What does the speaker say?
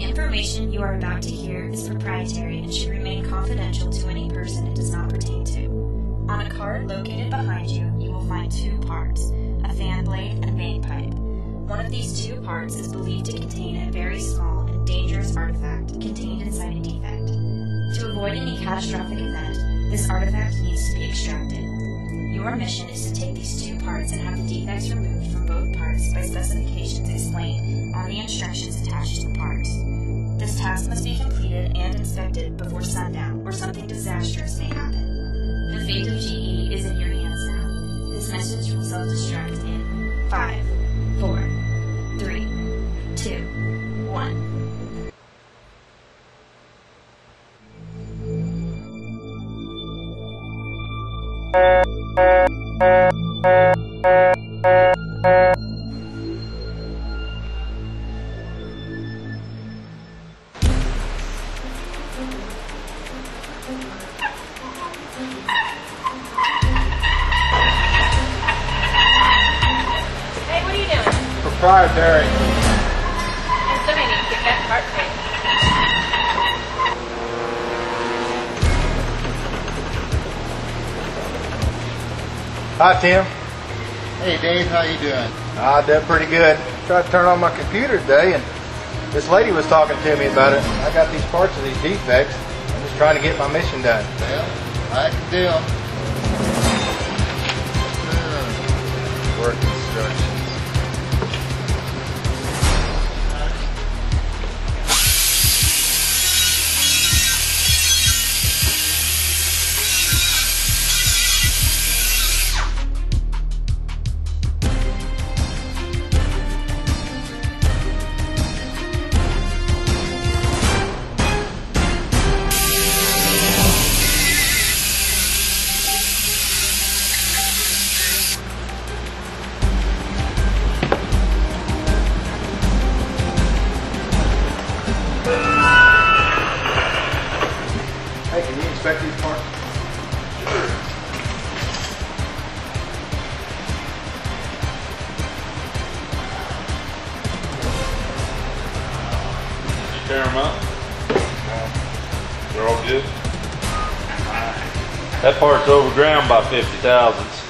information you are about to hear is proprietary and should remain confidential to any person it does not pertain to. On a card located behind you, you will find two parts a fan blade and a main pipe. One of these two parts is believed to contain a very small and dangerous artifact contained inside a defect. To avoid any catastrophic event, this artifact needs to be extracted. Your mission is to take these two parts and have the defects removed from both parts by the instructions attached to the parts. This task must be completed and inspected before sundown, or something disastrous may happen. The fate of GE is in your hands now. This message will self-destruct in 5, 4, 3, 2, 1. Hey, what are you doing? Proprietary. Somebody needs to get that cart fixed. Hi, Tim. Hey Dave, how you doing? I did pretty good. Tried to turn on my computer today, and this lady was talking to me about it. I got these parts of these defects. I'm just trying to get my mission done. Well, I can deal. Work instructions. Hey, can you inspect these parts? Tear them up. They're all good. That part's overground by fifty thousandths.